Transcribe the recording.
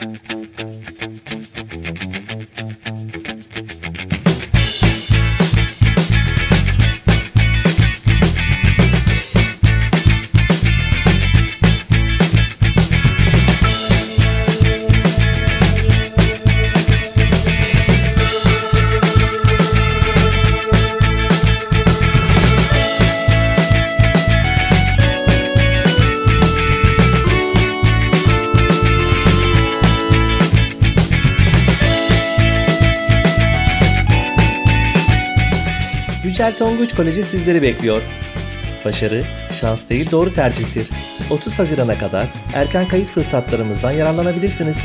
Mm-hmm. Yücel Tonguç Koleji sizleri bekliyor. Başarı, şans değil doğru tercihtir. 30 Haziran'a kadar erken kayıt fırsatlarımızdan yararlanabilirsiniz.